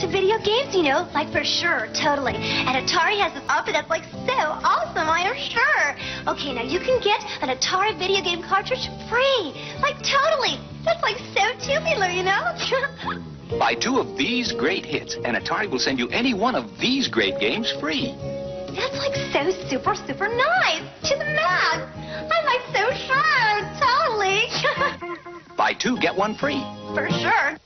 into video games, you know, like for sure, totally. And Atari has this offer that's like so awesome, I am sure. Okay, now you can get an Atari video game cartridge free. Like totally. That's like so tubular, you know? Buy two of these great hits, and Atari will send you any one of these great games free. That's like so super, super nice. To the max. I'm like so sure, totally. Buy two, get one free. for sure.